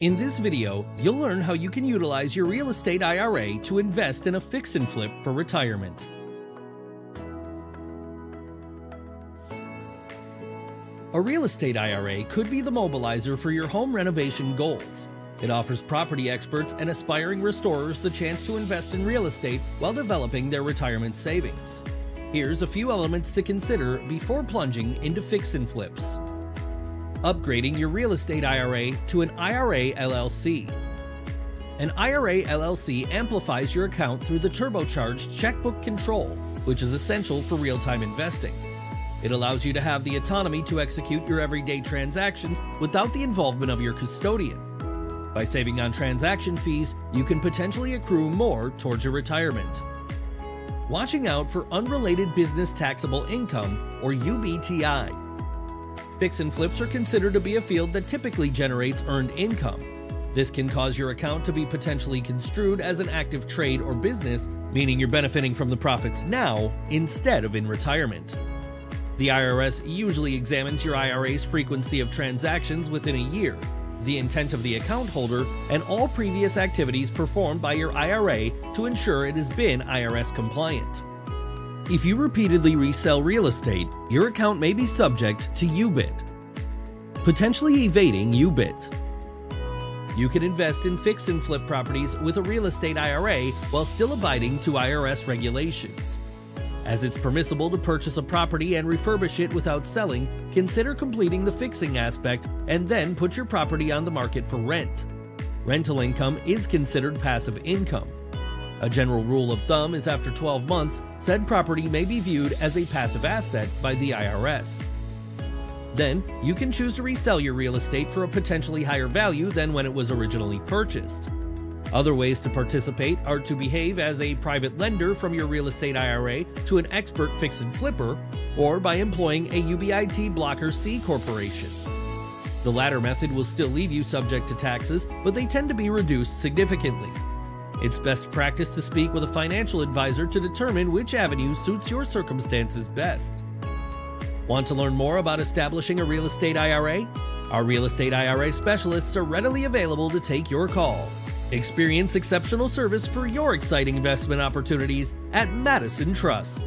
In this video, you'll learn how you can utilize your real estate IRA to invest in a fix and flip for retirement. A real estate IRA could be the mobilizer for your home renovation goals. It offers property experts and aspiring restorers the chance to invest in real estate while developing their retirement savings. Here's a few elements to consider before plunging into fix and flips upgrading your real estate IRA to an IRA LLC. An IRA LLC amplifies your account through the turbocharged checkbook control, which is essential for real time investing. It allows you to have the autonomy to execute your everyday transactions without the involvement of your custodian. By saving on transaction fees, you can potentially accrue more towards your retirement. Watching out for unrelated business taxable income, or UBTI. Fix and flips are considered to be a field that typically generates earned income. This can cause your account to be potentially construed as an active trade or business, meaning you're benefiting from the profits now instead of in retirement. The IRS usually examines your IRA's frequency of transactions within a year, the intent of the account holder, and all previous activities performed by your IRA to ensure it has been IRS compliant. If you repeatedly resell real estate, your account may be subject to UBIT, potentially evading UBIT. You can invest in fix and flip properties with a real estate IRA while still abiding to IRS regulations. As it's permissible to purchase a property and refurbish it without selling, consider completing the fixing aspect and then put your property on the market for rent. Rental income is considered passive income. A general rule of thumb is after 12 months, said property may be viewed as a passive asset by the IRS. Then, you can choose to resell your real estate for a potentially higher value than when it was originally purchased. Other ways to participate are to behave as a private lender from your real estate IRA to an expert fix and flipper, or by employing a UBIT Blocker C corporation. The latter method will still leave you subject to taxes, but they tend to be reduced significantly. It's best practice to speak with a financial advisor to determine which avenue suits your circumstances best. Want to learn more about establishing a real estate IRA? Our real estate IRA specialists are readily available to take your call. Experience exceptional service for your exciting investment opportunities at Madison Trust.